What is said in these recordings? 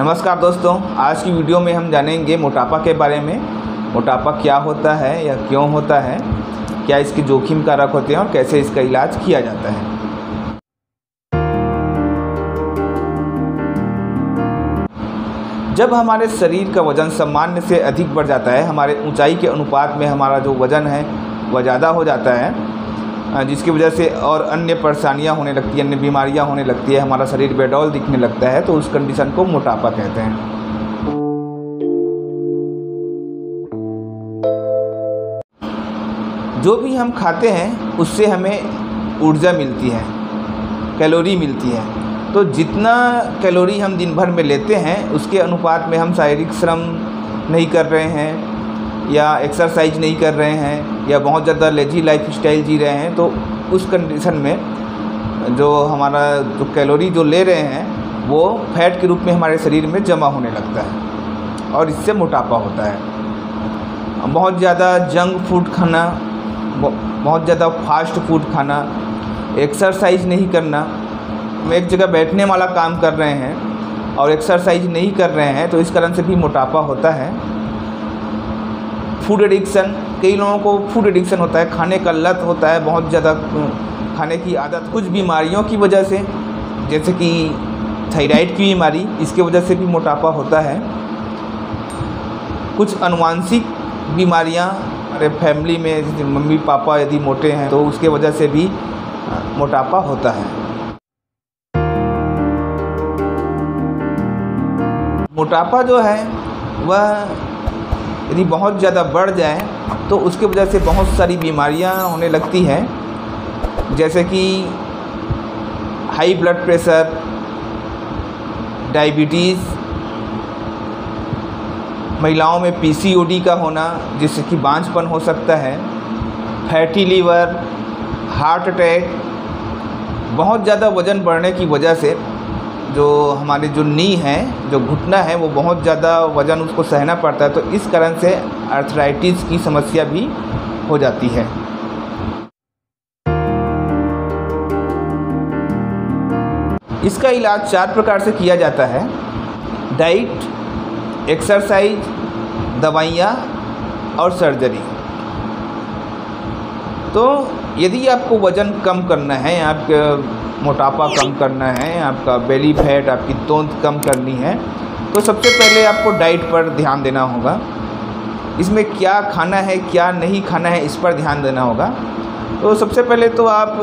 नमस्कार दोस्तों, आज की वीडियो में हम जानेंगे मोटापा के बारे में। मोटापा क्या होता है या क्यों होता है? क्या इसके जोखिम कारक होते हैं और कैसे इसका इलाज किया जाता है? जब हमारे शरीर का वज़न सामान्य से अधिक बढ़ जाता है, हमारे ऊंचाई के अनुपात में हमारा जो वज़न है, वह ज़्यादा हो जाता है जिसकी वजह से और अन्य परेशानियाँ होने लगती हैं, अन्य बीमारियाँ होने लगती है, हमारा शरीर बेडौल दिखने लगता है तो उस कंडीशन को मोटापा कहते हैं। जो भी हम खाते हैं, उससे हमें ऊर्जा मिलती है, कैलोरी मिलती है। तो जितना कैलोरी हम दिन भर में लेते हैं, उसके अनुपात में हम शारीरिक श्रम नहीं कर रहे हैं या एक्सरसाइज नहीं कर रहे हैं, या बहुत ज़्यादा लेजी लाइफ स्टाइल जी रहे हैं तो उस कंडीशन में जो हमारा जो कैलोरी जो ले रहे हैं, वो फैट के रूप में हमारे शरीर में जमा होने लगता है और इससे मोटापा होता है। बहुत ज़्यादा जंक फ़ूड खाना बहुत ज़्यादा फास्ट फ़ूड खाना एक्सरसाइज नहीं करना, हम एक जगह बैठने वाला काम कर रहे हैं और एक्सरसाइज नहीं कर रहे हैं तो इस कारण से भी मोटापा होता है। फ़ूड एडिक्शन कई लोगों को फ़ूड एडिक्शन होता है, खाने का लत होता है, बहुत ज़्यादा खाने की आदत, कुछ बीमारियों की वजह से, जैसे कि थायराइड की बीमारी, इसके वजह से भी मोटापा होता है। कुछ अनुवांशिक बीमारियाँ, हमारे फैमिली में, जैसे मम्मी, पापा यदि मोटे हैं तो उसके वजह से भी मोटापा होता है। मोटापा जो है, वह यदि बहुत ज़्यादा बढ़ जाए तो उसके वजह से बहुत सारी बीमारियाँ होने लगती हैं। जैसे कि हाई ब्लड प्रेशर डायबिटीज़ महिलाओं में पीसीओडी का होना, जिससे कि बांझपन हो सकता है फैटी लीवर हार्ट अटैक बहुत ज़्यादा वज़न बढ़ने की वजह से जो हमारे जो नी है, जो घुटना है, वो बहुत ज़्यादा वज़न उसको सहना पड़ता है तो इस कारण से अर्थराइटिस की समस्या भी हो जाती है। इसका इलाज चार प्रकार से किया जाता है। डाइट एक्सरसाइज दवाइयाँ और सर्जरी तो यदि आपको वज़न कम करना है आपका मोटापा कम करना है, आपका बेली फैट आपकी तोंद कम करनी है तो सबसे पहले आपको डाइट पर ध्यान देना होगा। इसमें क्या खाना है, क्या नहीं खाना है, इस पर ध्यान देना होगा। तो सबसे पहले तो आप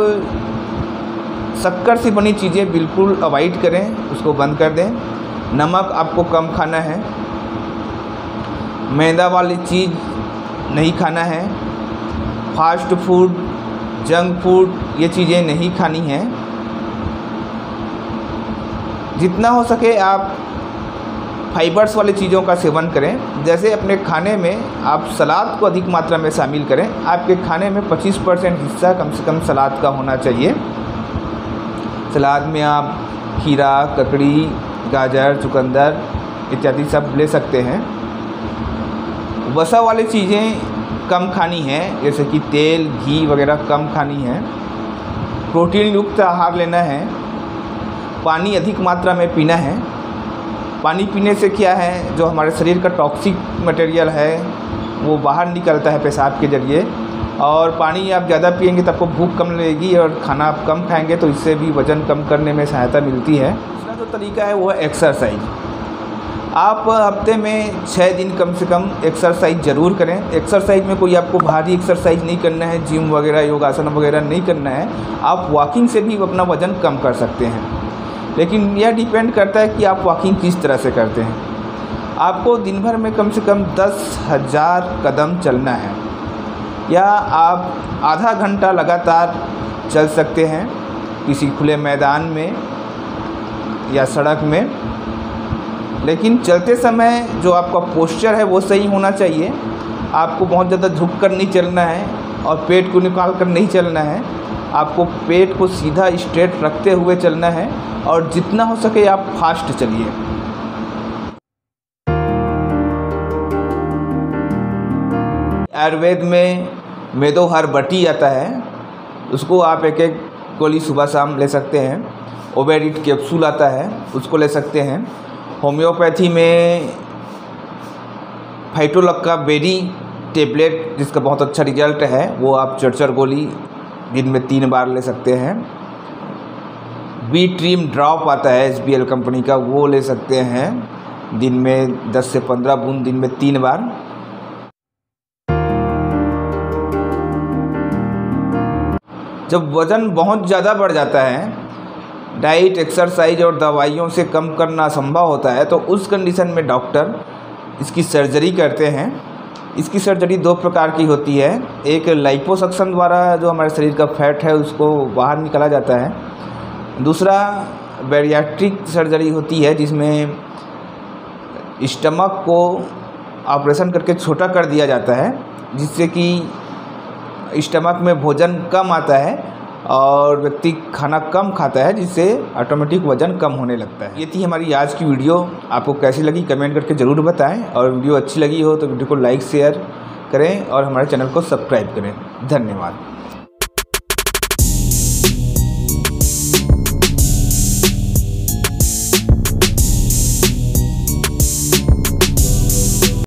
शक्कर से बनी चीज़ें बिल्कुल अवॉइड करें, उसको बंद कर दें। नमक आपको कम खाना है। मैदा वाली चीज़ नहीं खाना है। फास्ट फ़ूड, जंक फ़ूड, ये चीज़ें नहीं खानी हैं। जितना हो सके आप फाइबर्स वाली चीज़ों का सेवन करें। जैसे अपने खाने में आप सलाद को अधिक मात्रा में शामिल करें, आपके खाने में 25 परसेंट हिस्सा कम से कम सलाद का होना चाहिए। सलाद में आप खीरा, ककड़ी, गाजर, चुकंदर इत्यादि सब ले सकते हैं। वसा वाली चीज़ें कम खानी हैं, जैसे कि तेल, घी वगैरह कम खानी है। प्रोटीन युक्त आहार लेना है। पानी अधिक मात्रा में पीना है। पानी पीने से क्या है? जो हमारे शरीर का टॉक्सिक मटेरियल है, वो बाहर निकलता है पेशाब के ज़रिए। और पानी आप ज़्यादा पियेंगे तो आपको भूख कम लगेगी और खाना आप कम खाएँगे तो इससे भी वज़न कम करने में सहायता मिलती है। दूसरा जो तरीका है, वो है एक्सरसाइज आप हफ़्ते में छः दिन कम से कम एक्सरसाइज ज़रूर करें। एक्सरसाइज में कोई आपको भारी एक्सरसाइज नहीं करना है जिम वगैरह, योगासन वगैरह नहीं करना है। आप वॉकिंग से भी अपना वज़न कम कर सकते हैं। लेकिन यह डिपेंड करता है कि आप वॉकिंग किस तरह से करते हैं। आपको दिन भर में कम से कम दस हज़ार कदम चलना है। या आप आधा घंटा लगातार चल सकते हैं किसी खुले मैदान में या सड़क में। लेकिन चलते समय जो आपका पोस्चर है वो सही होना चाहिए। आपको बहुत ज़्यादा झुक कर नहीं चलना है और पेट को निकाल कर नहीं चलना है। आपको पेट को सीधा स्ट्रेट रखते हुए चलना है और जितना हो सके आप फास्ट चलिए। आयुर्वेद में मेदोहर बटी आता है, उसको आप एक एक गोली सुबह शाम ले सकते हैं। ओबेरिट कैप्सूल आता है, उसको ले सकते हैं। होम्योपैथी में फाइटोलक का बेरी टेबलेट, जिसका बहुत अच्छा रिज़ल्ट है, वो आप चरचर गोली दिन में तीन बार ले सकते हैं। बी ट्रीम ड्रॉप आता है एस कंपनी का, वो ले सकते हैं। दिन में 10 से 15 बूंद, दिन में तीन बार। जब वज़न बहुत ज़्यादा बढ़ जाता है डाइट एक्सरसाइज और दवाइयों से कम करना असंभव होता है तो उस कंडीशन में डॉक्टर इसकी सर्जरी करते हैं। इसकी सर्जरी दो प्रकार की होती है। एक लाइपोसक्शन द्वारा जो हमारे शरीर का फैट है, उसको बाहर निकाला जाता है। दूसरा बैरियाट्रिक सर्जरी होती है, जिसमें स्टमक को ऑपरेशन करके छोटा कर दिया जाता है, जिससे कि स्टमक में भोजन कम आता है। और व्यक्ति खाना कम खाता है, जिससे ऑटोमेटिक वज़न कम होने लगता है। ये थी हमारी आज की वीडियो आपको कैसी लगी कमेंट करके ज़रूर बताएँ। और वीडियो अच्छी लगी हो तो वीडियो को लाइक शेयर करें और हमारे चैनल को सब्सक्राइब करें। धन्यवाद।